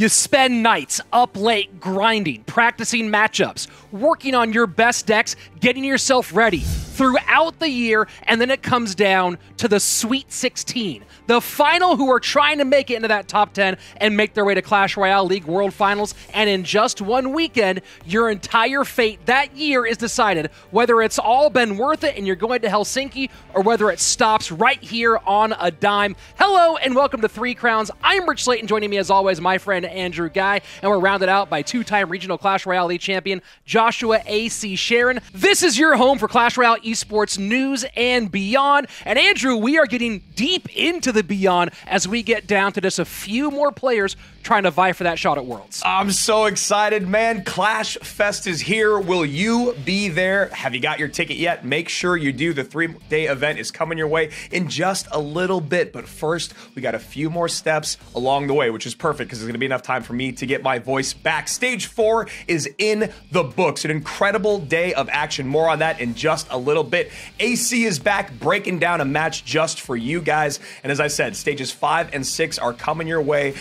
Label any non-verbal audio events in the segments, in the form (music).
You spend nights up late grinding, practicing matchups, working on your best decks, getting yourself ready throughout the year, and then it comes down to the Sweet 16, the final who are trying to make it into that top 10 and make their way to Clash Royale League World Finals. And in just one weekend, your entire fate that year is decided whether it's all been worth it and you're going to Helsinki or whether it stops right here on a dime. Hello and welcome to Three Crowns. I'm Rich Slaton, joining me as always, my friend Andrew Ghai, and we're rounded out by two time regional Clash Royale League champion Joshua A.C. Sharon. This is your home for Clash Royale esports news and beyond. And Andrew, we are getting deep into the beyond as we get down to just a few more players trying to vie for that shot at Worlds. I'm so excited, man. Clash Fest is here. Will you be there? Have you got your ticket yet? Make sure you do. The three day event is coming your way in just a little bit. But first, we got a few more steps along the way, which is perfect because there's going to be enough time for me to get my voice back. Stage four is in the books. An incredible day of action. More on that in just a little bit. AC is back breaking down a match just for you guys. And as I said, stages five and six are coming your way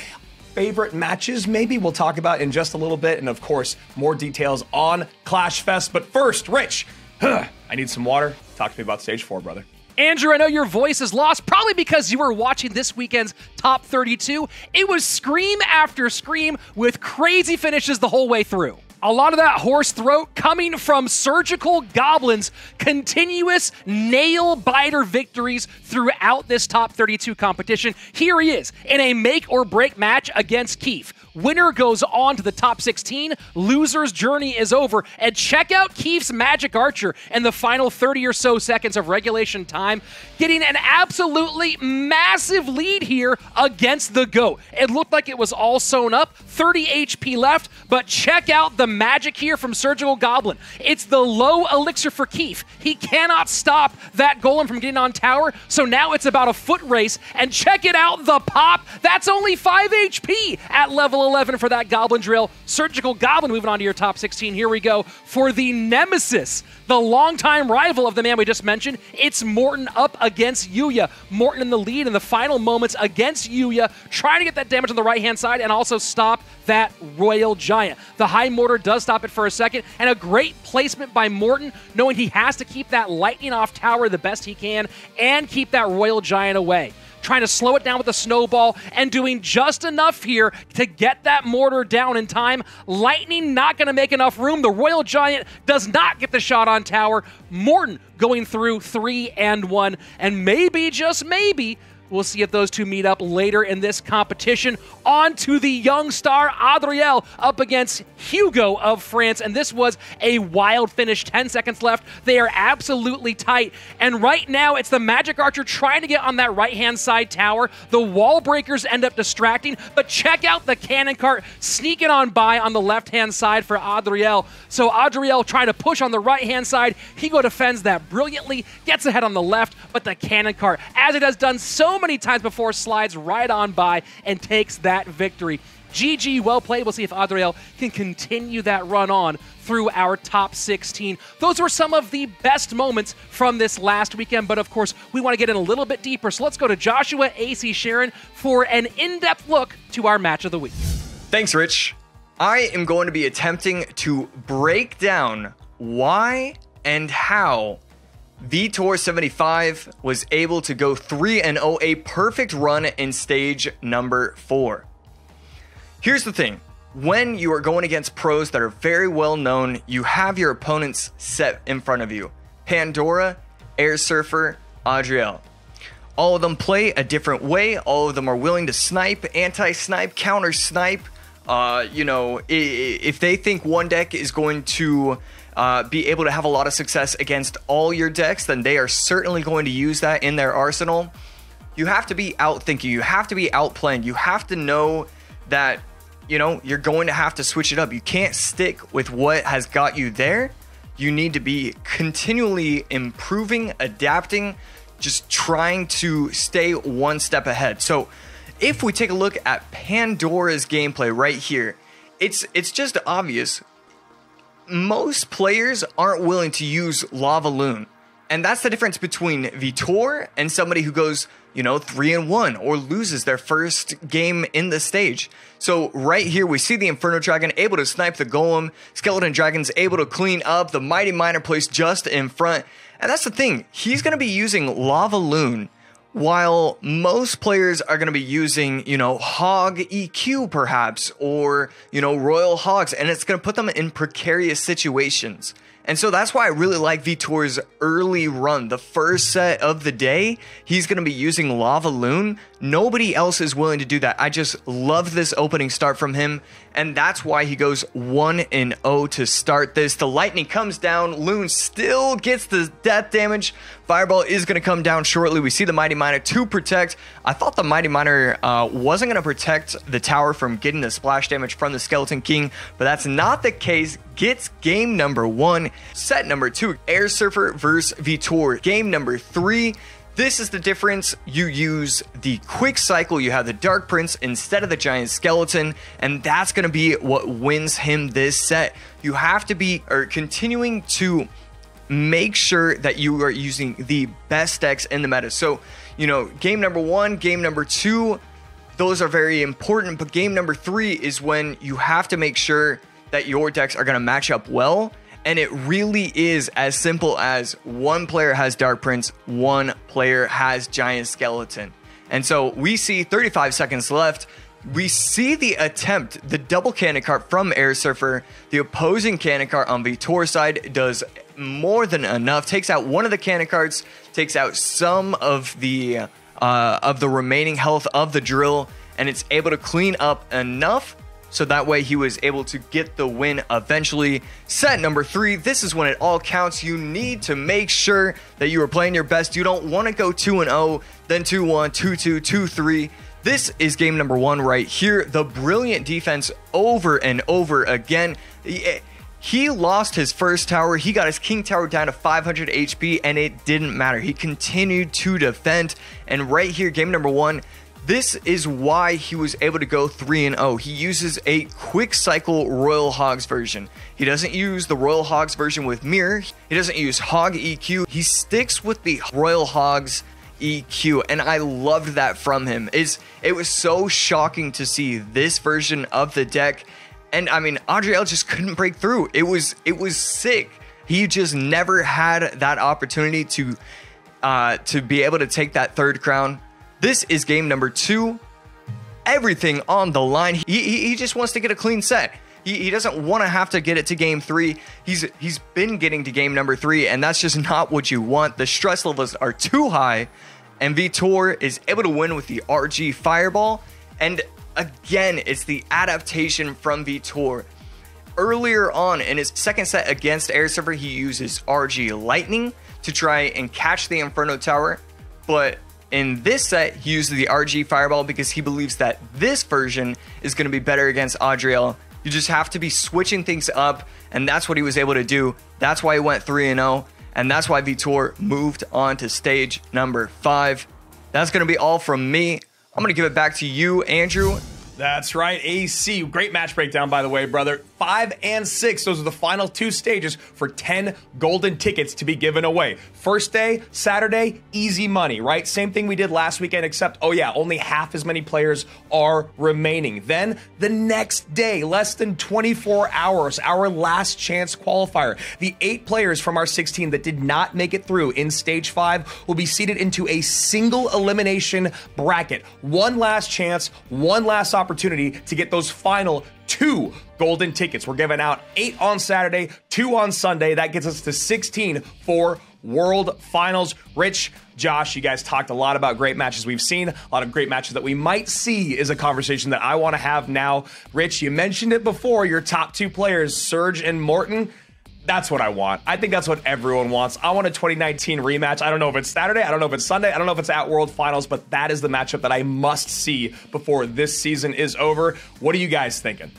favorite matches, maybe we'll talk about in just a little bit. And of course, more details on Clash Fest. But first, Rich, (sighs) I need some water. Talk to me about stage four, brother. Andrew, I know your voice is lost, probably because you were watching this weekend's top 32. It was scream after scream with crazy finishes the whole way through. A lot of that hoarse throat coming from Surgical Goblin's, continuous nail biter victories throughout this top 32 competition. Here he is in a make or break match against Keith. Winner goes on to the top 16. Loser's journey is over. And check out Keith's Magic Archer in the final 30 or so seconds of regulation time, getting an absolutely massive lead here against the GOAT. It looked like it was all sewn up, 30 HP left, but check out the magic here from Surgical Goblin. It's the low elixir for Keith. He cannot stop that golem from getting on tower, so now it's about a foot race. And check it out, the pop. That's only 5 HP at level 11 for that Goblin drill. Surgical Goblin moving on to your top 16. Here we go for the Nemesis, the longtime rival of the man we just mentioned. It's Morten up against Yuya. Morten in the lead in the final moments against Yuya, trying to get that damage on the right hand side and also stop that Royal Giant. The high mortar does stop it for a second, and a great placement by Morten, knowing he has to keep that lightning off tower the best he can and keep that Royal Giant away trying to slow it down with a snowball and doing just enough here to get that mortar down in time. Lightning not going to make enough room. The Royal Giant does not get the shot on tower. Morten going through three and one, and maybe, just maybe, We'll see if those two meet up later in this competition. On to the young star Adriel up against Hugo of France. And this was a wild finish. 10 seconds left. They are absolutely tight. And right now, it's the Magic Archer trying to get on that right hand side tower. The wall breakers end up distracting. But check out the cannon cart sneaking on by on the left hand side for Adriel. So Adriel trying to push on the right hand side. Hugo defends that brilliantly, gets ahead on the left. But the cannon cart, as it has done so many times before, slides right on by and takes that victory. GG, well played. We'll see if Adriel can continue that run on through our top 16. Those were some of the best moments from this last weekend, but of course, we want to get in a little bit deeper. So let's go to Joshua A.C. Sharon for an in depth look to our match of the week. Thanks, Rich. I am going to be attempting to break down why and how Vitor 75 was able to go 3 and 0, a perfect run in stage number 4. Here's the thing when you are going against pros that are very well known, you have your opponents set in front of you Pandora, Air Surfer, Adriel. All of them play a different way, all of them are willing to snipe, anti snipe, counter snipe. Uh, you know, if they think one deck is going to uh, be able to have a lot of success against all your decks, then they are certainly going to use that in their arsenal. You have to be out thinking, you have to be outplaying, you have to know that, you know, you're going to have to switch it up. You can't stick with what has got you there. You need to be continually improving, adapting, just trying to stay one step ahead. So, if we take a look at Pandora's gameplay right here, it's it's just obvious most players aren't willing to use Lava Loon. And that's the difference between Vitor and somebody who goes, you know, three and one or loses their first game in the stage. So right here, we see the Inferno Dragon able to snipe the Golem. Skeleton Dragon's able to clean up. The Mighty Miner placed just in front. And that's the thing. He's going to be using Lava Loon while most players are going to be using, you know, hog EQ perhaps, or, you know, royal hogs, and it's going to put them in precarious situations. And so that's why I really like Vitor's early run. The first set of the day, he's going to be using Lava Loon. Nobody else is willing to do that. I just love this opening start from him, and that's why he goes 1 and 0 to start this. The lightning comes down, Loon still gets the death damage. Fireball is going to come down shortly. We see the Mighty Miner to protect. I thought the Mighty Miner uh, wasn't going to protect the tower from getting the splash damage from the Skeleton King, but that's not the case. Gets game number one. Set number two, Air Surfer versus Vitor. Game number three. This is the difference. You use the quick cycle, you have the Dark Prince instead of the Giant Skeleton, and that's going to be what wins him this set. You have to be or continuing to make sure that you are using the best decks in the meta. So, you know, game number one, game number two, those are very important, but game number three is when you have to make sure that your decks are going to match up well. And it really is as simple as one player has Dark Prince, one player has Giant Skeleton. And so we see 35 seconds left. We see the attempt, the double cannon cart from Air Surfer. The opposing cannon cart on Vitor's side does more than enough. Takes out one of the cannon carts, takes out some of the uh, of the remaining health of the drill, and it's able to clean up enough so that way he was able to get the win eventually. Set number three, this is when it all counts. You need to make sure that you are playing your best. You don't want to go 2 and 0, then 2 1, 2 2, 2 3. This is game number one right here. The brilliant defense over and over again. He eh, lost his first tower. He got his king tower down to 500 HP, and it didn't matter. He continued to defend. And right here, game number one, this is why he was able to go 3 and 0. He uses a quick cycle Royal Hogs version. He doesn't use the Royal Hogs version with Mirror. He doesn't use Hog EQ. He sticks with the Royal Hogs EQ, and I loved that from him. Is it was so shocking to see this version of the deck, and I mean Adriel just couldn't break through. It was it was sick. He just never had that opportunity to uh, to be able to take that third crown. This is game number two. Everything on the line. He, he, he just wants to get a clean set. He, he doesn't want to have to get it to game three. He's he's been getting to game number three, and that's just (laughs) not what you want. The stress levels are too high, and Vitor is able to win with the RG Fireball. And again, it's the adaptation from Vitor. Earlier on in his second set against Air Surfer, he uses RG Lightning to try and catch the Inferno Tower, but in this set, he uses the RG Fireball because he believes that this version is going to be better against Adriel. You just have to be switching things up, and that's what he was able to do. That's why he went 3 0, and that's why Vitor moved on to stage number 5. That's going to be all from me. I'm going to give it back to you, Andrew. That's right, AC. Great match breakdown, by the way, brother. Five and six, those are the final two stages for 10 golden tickets to be given away. First day, Saturday, easy money, right? Same thing we did last weekend, except, oh yeah, only half as many players are remaining. Then the next day, less than 24 hours, our last chance qualifier. The eight players from our 16 that did not make it through in stage five will be seated into a single elimination bracket. One last chance, one last opportunity opportunity to get those final two golden tickets. We're giving out eight on Saturday, two on Sunday. That gets us to 16 for World Finals. Rich, Josh, you guys talked a lot about great matches we've seen, a lot of great matches that we might see is a conversation that I want to have now. Rich, you mentioned it before, your top two players, Serge and Morten. That's what I want. I think that's what everyone wants. I want a 2019 rematch. I don't know if it's Saturday. I don't know if it's Sunday. I don't know if it's at World Finals, but that is the matchup that I must see before this season is over. What are you guys thinking?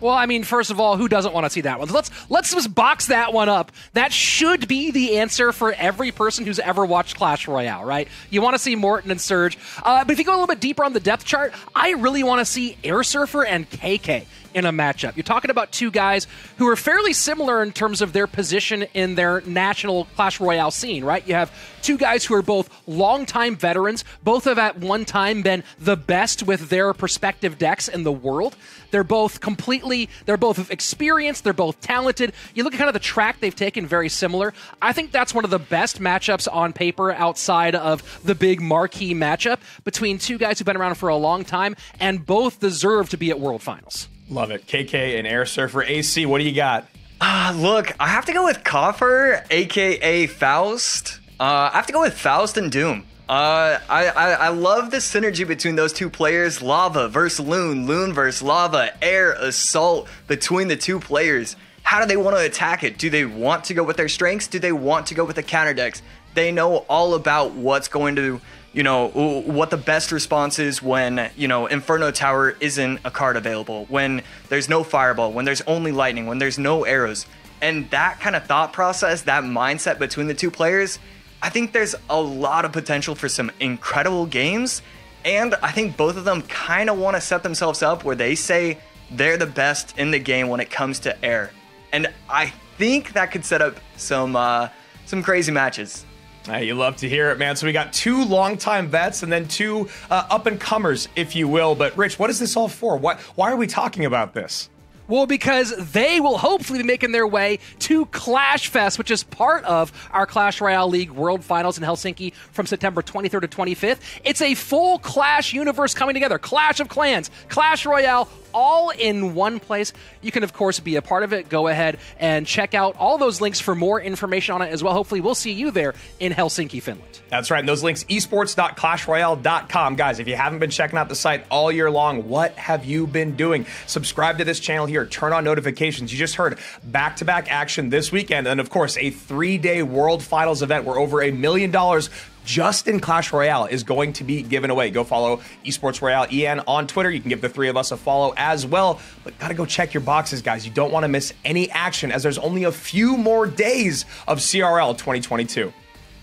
Well, I mean, first of all, who doesn't want to see that one? Let's let's just box that one up. That should be the answer for every person who's ever watched Clash Royale, right? You want to see Morten and Surge, uh, but if you go a little bit deeper on the depth chart, I really want to see Air Surfer and KK in a matchup. You're talking about two guys who are fairly similar in terms of their position in their national Clash Royale scene, right? You have two guys who are both longtime veterans, both have at one time been the best with their respective decks in the world. They're both completely, they're both experienced, they're both talented. You look at kind of the track they've taken, very similar. I think that's one of the best matchups on paper outside of the big marquee matchup between two guys who've been around for a long time and both deserve to be at World Finals. Love it. KK and Air Surfer. AC, what do you got? Uh, look, I have to go with Coffer, aka Faust. Uh, I have to go with Faust and Doom. Uh, I, I, I love the synergy between those two players. Lava versus Loon, Loon versus Lava, Air Assault between the two players. How do they want to attack it? Do they want to go with their strengths? Do they want to go with the counter decks? They know all about what's going to you know, what the best response is when, you know, Inferno Tower isn't a card available, when there's no Fireball, when there's only Lightning, when there's no arrows. And that kind of thought process, that mindset between the two players, I think there's a lot of potential for some incredible games. And I think both of them kind of want to set themselves up where they say they're the best in the game when it comes to air. And I think that could set up some uh, some crazy matches. Hey, you love to hear it, man. So we got two longtime vets and then two uh, up and comers, if you will. But Rich, what is this all for? What? Why are we talking about this? Well, because they will hopefully be making their way to Clash Fest, which is part of our Clash Royale League World Finals in Helsinki from September 23rd to 25th. It's a full Clash universe coming together Clash of Clans, Clash Royale, all in one place. You can, of course, be a part of it. Go ahead and check out all those links for more information on it as well. Hopefully, we'll see you there in Helsinki, Finland. That's right. And those links, esports.clashroyale.com. Guys, if you haven't been checking out the site all year long, what have you been doing? Subscribe to this channel here, turn on notifications. You just heard back to back action this weekend. And of course, a three day World Finals event where over a million dollars just in Clash Royale is going to be given away. Go follow Esports Royale EN on Twitter. You can give the three of us a follow as well. But gotta go check your boxes, guys. You don't want to miss any action as there's only a few more days of CRL 2022.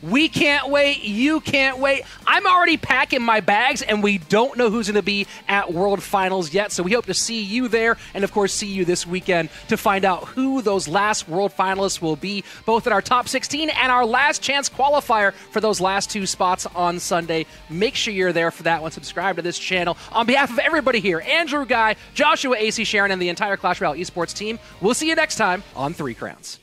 We can't wait. You can't wait. I'm already packing my bags, and we don't know who's going to be at World Finals yet. So we hope to see you there, and of course, see you this weekend to find out who those last World Finalists will be, both in our top 16 and our last chance qualifier for those last two spots on Sunday. Make sure you're there for that one. Subscribe to this channel. On behalf of everybody here, Andrew Ghai, Joshua AC Sharon, and the entire Clash Royale esports team, we'll see you next time on Three Crowns.